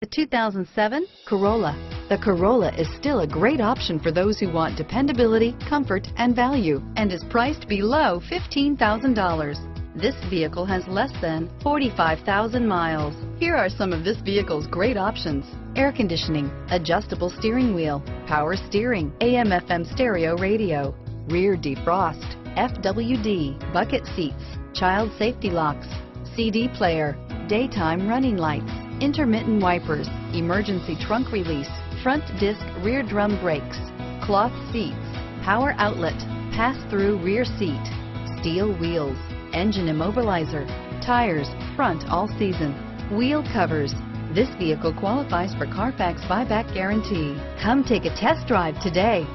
The 2007 Corolla. The Corolla is still a great option for those who want dependability, comfort, and value, and is priced below $15,000. This vehicle has less than 45,000 miles. Here are some of this vehicle's great options. Air conditioning, adjustable steering wheel, power steering, AM FM stereo radio, rear defrost, FWD, bucket seats, child safety locks, CD player, daytime running lights, intermittent wipers, emergency trunk release, front disc rear drum brakes, cloth seats, power outlet, pass-through rear seat, steel wheels, engine immobilizer, tires, front all season, wheel covers. This vehicle qualifies for Carfax buyback guarantee. Come take a test drive today.